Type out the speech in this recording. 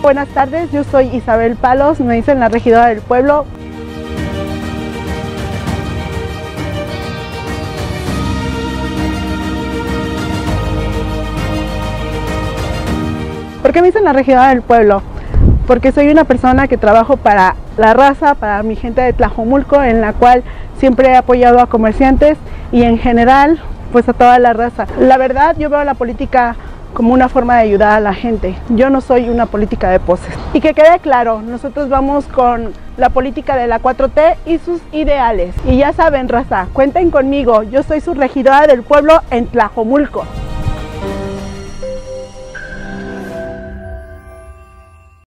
Buenas tardes, yo soy Isabel Palos, me dicen la regidora del pueblo. ¿Por qué me dicen la regidora del pueblo? Porque soy una persona que trabajo para la raza, para mi gente de Tlajomulco, en la cual siempre he apoyado a comerciantes y en general pues a toda la raza. La verdad yo veo la política como una forma de ayudar a la gente. Yo no soy una política de poses. Y que quede claro, nosotros vamos con la política de la 4T y sus ideales. Y ya saben, raza, cuenten conmigo, yo soy su regidora del pueblo en Tlajomulco.